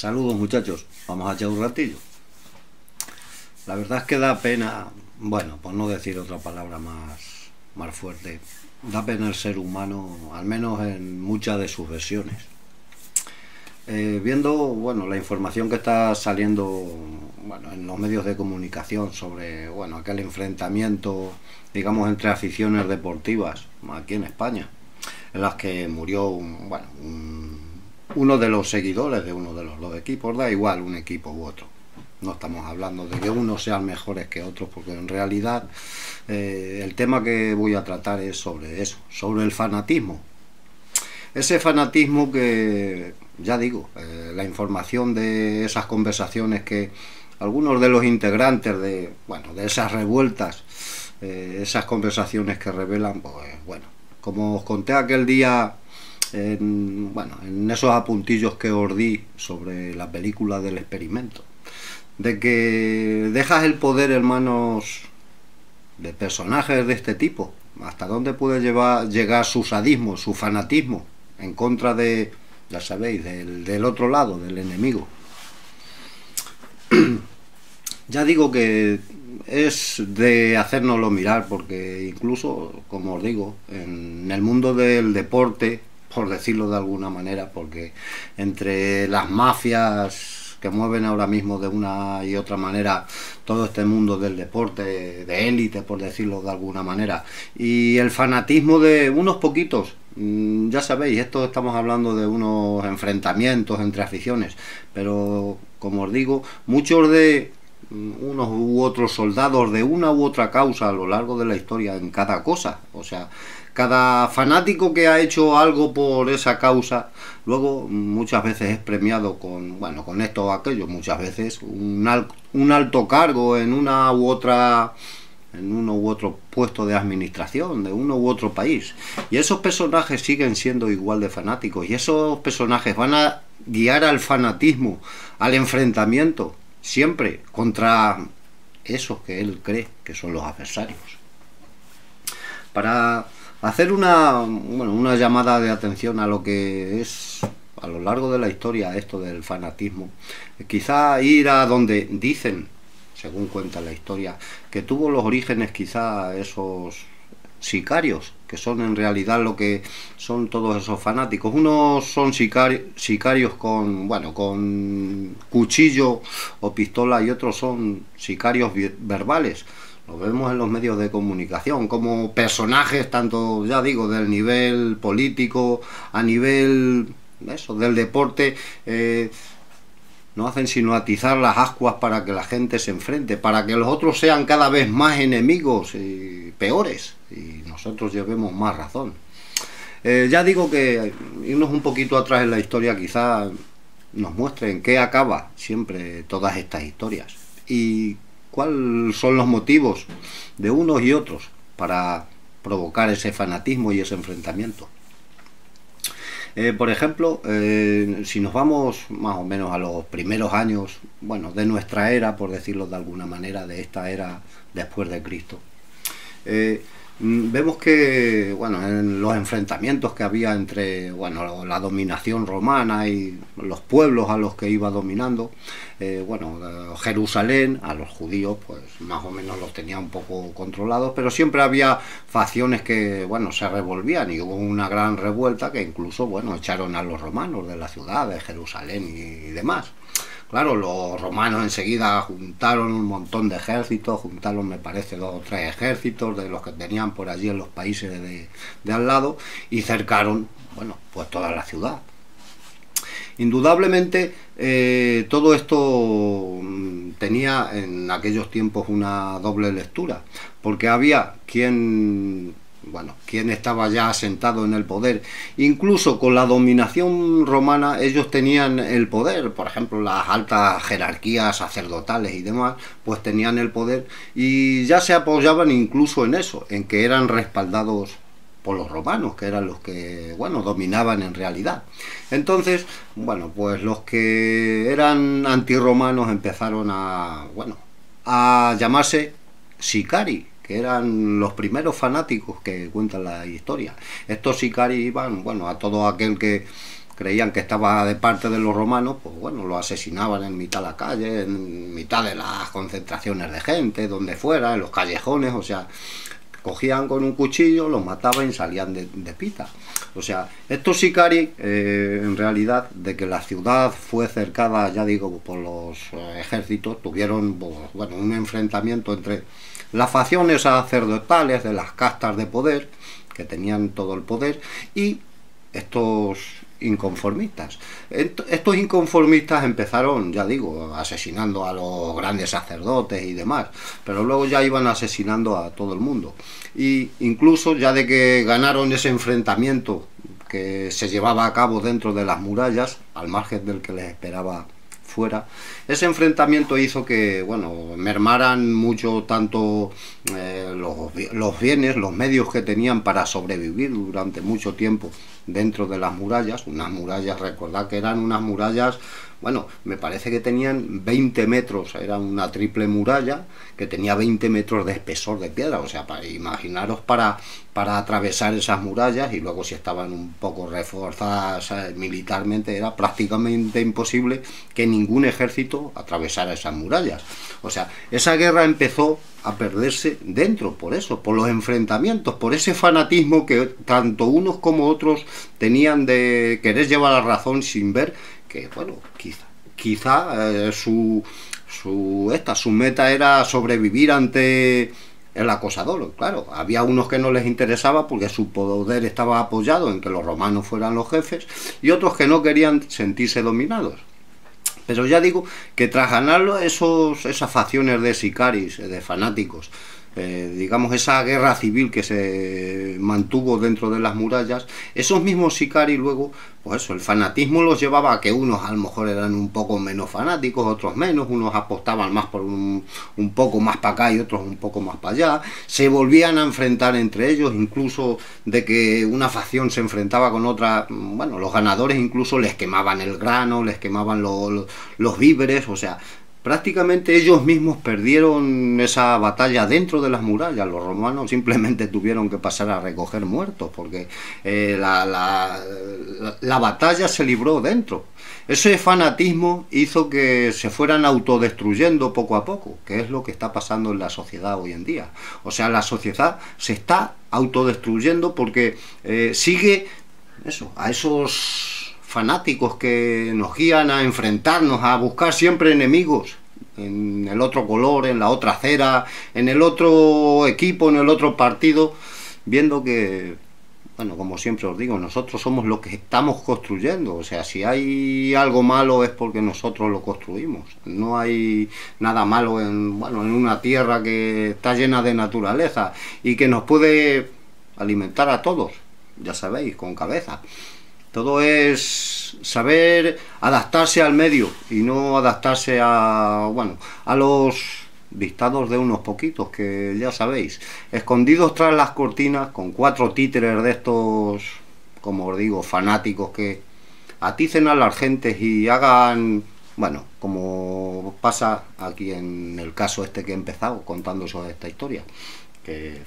Saludos muchachos, vamos a echar un ratillo. La verdad es que da pena, bueno, por no decir otra palabra más, más fuerte, da pena el ser humano, al menos en muchas de sus versiones. Eh, viendo bueno, la información que está saliendo bueno, en los medios de comunicación sobre bueno, aquel enfrentamiento, digamos, entre aficiones deportivas aquí en España, en las que murió bueno, uno de los seguidores de uno de los dos equipos, da igual un equipo u otro. No estamos hablando de que unos sean mejores que otros, porque en realidad eh, el tema que voy a tratar es sobre eso, sobre el fanatismo. Ese fanatismo que, ya digo, eh, la información de esas conversaciones que algunos de los integrantes de, bueno, de esas revueltas, eh, esas conversaciones que revelan, pues bueno, como os conté aquel día en, bueno, en esos apuntillos que os di sobre la película del experimento, de que dejas el poder en manos de personajes de este tipo, hasta dónde puede llevar, llegar su sadismo, su fanatismo, en contra de, ya sabéis, del, del otro lado, del enemigo. ya digo que es de hacérnoslo mirar, porque incluso, como os digo, en el mundo del deporte, por decirlo de alguna manera, porque entre las mafias que mueven ahora mismo de una y otra manera todo este mundo del deporte de élite, por decirlo de alguna manera, y el fanatismo de unos poquitos, mm, ya sabéis, esto estamos hablando de unos enfrentamientos entre aficiones, pero como os digo, muchos de mm, unos u otros soldados de una u otra causa a lo largo de la historia en cada cosa, o sea, cada fanático que ha hecho algo por esa causa, luego muchas veces es premiado con, bueno, con esto o aquello, muchas veces un, un alto cargo en una u otra en uno u otro puesto de administración de uno u otro país. Y esos personajes siguen siendo igual de fanáticos y esos personajes van a guiar al fanatismo, al enfrentamiento, siempre contra esos que él cree que son los adversarios. Para hacer una, bueno, una llamada de atención a lo que es a lo largo de la historia esto del fanatismo. Quizá ir a donde dicen, según cuenta la historia, que tuvo los orígenes quizá esos sicarios, que son en realidad lo que son todos esos fanáticos. Unos son sicarios, sicarios con, bueno, con cuchillo o pistola y otros son sicarios verbales lo vemos en los medios de comunicación, como personajes, tanto, ya digo, del nivel político, a nivel eso, del deporte, eh, no hacen sino atizar las ascuas para que la gente se enfrente, para que los otros sean cada vez más enemigos y peores, y nosotros llevemos más razón. Eh, ya digo que irnos un poquito atrás en la historia quizá nos muestre en qué acaba siempre todas estas historias y cuáles son los motivos de unos y otros para provocar ese fanatismo y ese enfrentamiento. Eh, por ejemplo, eh, si nos vamos más o menos a los primeros años, bueno, de nuestra era, por decirlo de alguna manera, de esta era después de Cristo, eh, vemos que, bueno, en los enfrentamientos que había entre, bueno, la dominación romana y los pueblos a los que iba dominando, eh, bueno, Jerusalén, a los judíos, pues más o menos los tenía un poco controlados, pero siempre había facciones que, bueno, se revolvían y hubo una gran revuelta que incluso, bueno, echaron a los romanos de la ciudad, de Jerusalén y demás. Claro, los romanos enseguida juntaron un montón de ejércitos, juntaron me parece dos o tres ejércitos de los que tenían por allí en los países de, al lado y cercaron, bueno, pues toda la ciudad. Indudablemente eh, todo esto mm, tenía en aquellos tiempos una doble lectura, porque había quien bueno, quien estaba ya asentado en el poder. Incluso con la dominación romana ellos tenían el poder, por ejemplo, las altas jerarquías sacerdotales y demás, pues tenían el poder y ya se apoyaban incluso en eso, en que eran respaldados por los romanos, que eran los que, bueno, dominaban en realidad. Entonces, bueno, pues los que eran antirromanos empezaron a, bueno, a llamarse sicari, que eran los primeros fanáticos que cuentan la historia. Estos sicarios iban, bueno, a todo aquel que, creían que estaba de parte de los romanos, pues bueno, lo asesinaban en mitad de la calle, en mitad de las concentraciones de gente, donde fuera, en los callejones, o sea, cogían con un cuchillo, los mataban y salían de, pita. O sea, estos sicari, eh, en realidad, de que la ciudad fue cercada, ya digo, por los eh, ejércitos, tuvieron pues, bueno, un enfrentamiento entre las facciones sacerdotales de las castas de poder, que tenían todo el poder, y estos inconformistas. Estos inconformistas empezaron, ya digo, asesinando a los grandes sacerdotes y demás, pero luego ya iban asesinando a todo el mundo. Y incluso ya de que ganaron ese enfrentamiento que se llevaba a cabo dentro de las murallas, al margen del que les esperaba fuera. Ese enfrentamiento hizo que, bueno, mermaran mucho tanto eh, los, los, bienes, los medios que tenían para sobrevivir durante mucho tiempo dentro de las murallas, unas murallas, recordad que eran unas murallas bueno, me parece que tenían 20 metros, era una triple muralla que tenía 20 metros de espesor de piedra, o sea, para imaginaros para, para atravesar esas murallas y luego si estaban un poco reforzadas eh, militarmente era prácticamente imposible que ningún ejército atravesara esas murallas. O sea, esa guerra empezó a perderse dentro, por eso, por los enfrentamientos, por ese fanatismo que tanto unos como otros tenían de querer llevar la razón sin ver que bueno, quizá, quizá eh, su, su, esta, su meta era sobrevivir ante el acosador, claro, había unos que no les interesaba porque su poder estaba apoyado en que los romanos fueran los jefes y otros que no querían sentirse dominados. Pero ya digo que tras ganarlo esos, esas facciones de sicaris, de fanáticos, eh, digamos, esa guerra civil que se mantuvo dentro de las murallas, esos mismos sicari luego, pues eso, el fanatismo los llevaba a que unos a lo mejor eran un poco menos fanáticos, otros menos, unos apostaban más por un, un poco más para acá y otros un poco más para allá, se volvían a enfrentar entre ellos, incluso de que una facción se enfrentaba con otra, bueno, los ganadores incluso les quemaban el grano, les quemaban los víveres, o sea, prácticamente ellos mismos perdieron esa batalla dentro de las murallas. Los romanos simplemente tuvieron que pasar a recoger muertos porque eh, la, la, batalla se libró dentro. Ese fanatismo hizo que se fueran autodestruyendo poco a poco, que es lo que está pasando en la sociedad hoy en día. O sea, la sociedad se está autodestruyendo porque eh, sigue eso, a esos fanáticos que nos guían a enfrentarnos, a buscar siempre enemigos en el otro color, en la otra acera, en el otro equipo, en el otro partido, viendo que, bueno, como siempre os digo, nosotros somos lo que estamos construyendo, o sea, si hay algo malo es porque nosotros lo construimos, no hay nada malo en, bueno, en una tierra que está llena de naturaleza y que nos puede alimentar a todos, ya sabéis, con cabeza. Todo es saber adaptarse al medio y no adaptarse a, bueno, a los dictados de unos poquitos, que ya sabéis, escondidos tras las cortinas con cuatro títeres de estos, como os digo, fanáticos que aticen a las gentes y hagan, bueno, como pasa aquí en el caso este que he empezado contando sobre esta historia, que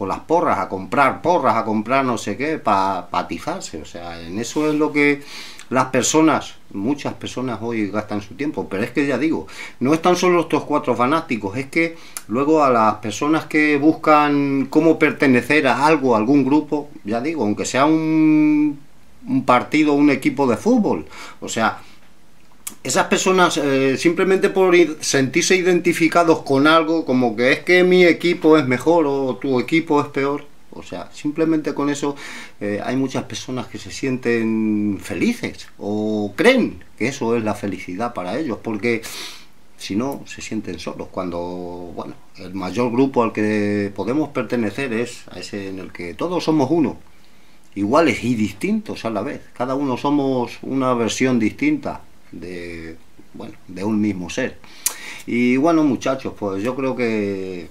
con las porras, a comprar porras, a comprar no sé qué, para patizarse. O sea, en eso es lo que las personas, muchas personas hoy gastan su tiempo. Pero es que ya digo, no están solo estos cuatro fanáticos, es que luego a las personas que buscan cómo pertenecer a algo, a algún grupo, ya digo, aunque sea un, un partido, un equipo de fútbol, o sea, esas personas eh, simplemente por sentirse identificados con algo, como que es que mi equipo es mejor o tu equipo es peor, o sea, simplemente con eso eh, hay muchas personas que se sienten felices o creen que eso es la felicidad para ellos, porque si no, se sienten solos. Cuando, bueno, el mayor grupo al que podemos pertenecer es a ese en el que todos somos uno, iguales y distintos a la vez. Cada uno somos una versión distinta de, bueno, de un mismo ser. Y bueno, muchachos, pues yo creo que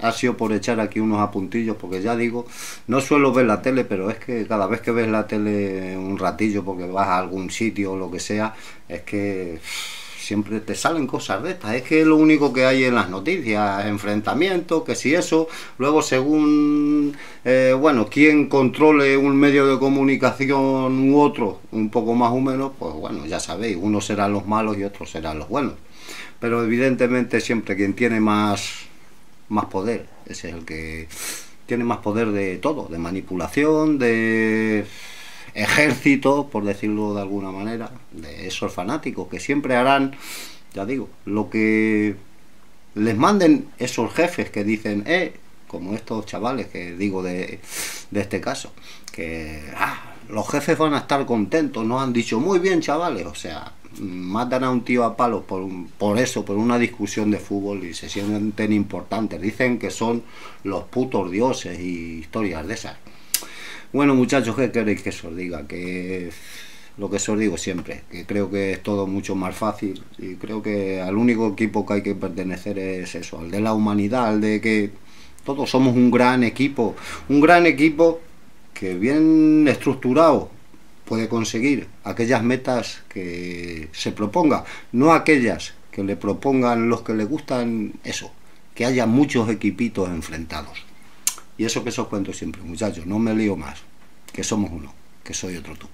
ha sido por echar aquí unos apuntillos, porque ya digo, no suelo ver la tele, pero es que cada vez que ves la tele un ratillo, porque vas a algún sitio o lo que sea, es que siempre te salen cosas de estas. Es que es lo único que hay en las noticias, enfrentamientos, que si eso, luego según, eh, bueno, quien controle un medio de comunicación u otro, un poco más o menos, pues bueno, ya sabéis, unos serán los malos y otros serán los buenos. Pero evidentemente siempre quien tiene más, más poder, es el que tiene más poder de todo, de manipulación, de ejército, por decirlo de alguna manera, de esos fanáticos que siempre harán, ya digo, lo que les manden esos jefes que dicen, eh, como estos chavales que digo de, de este caso, que ah, los jefes van a estar contentos, nos han dicho muy bien chavales, o sea, matan a un tío a palos por, por eso, por una discusión de fútbol y se sienten importantes, dicen que son los putos dioses y historias de esas. Bueno, muchachos, ¿qué queréis que os diga? Que lo que os digo siempre, que creo que es todo mucho más fácil y creo que al único equipo que hay que pertenecer es eso, al de la humanidad, al de que todos somos un gran equipo, un gran equipo que bien estructurado puede conseguir aquellas metas que se proponga, no aquellas que le propongan los que le gustan eso, que haya muchos equipitos enfrentados. Y eso que os cuento siempre, muchachos, no me lío más, que somos uno, que soy otro tú.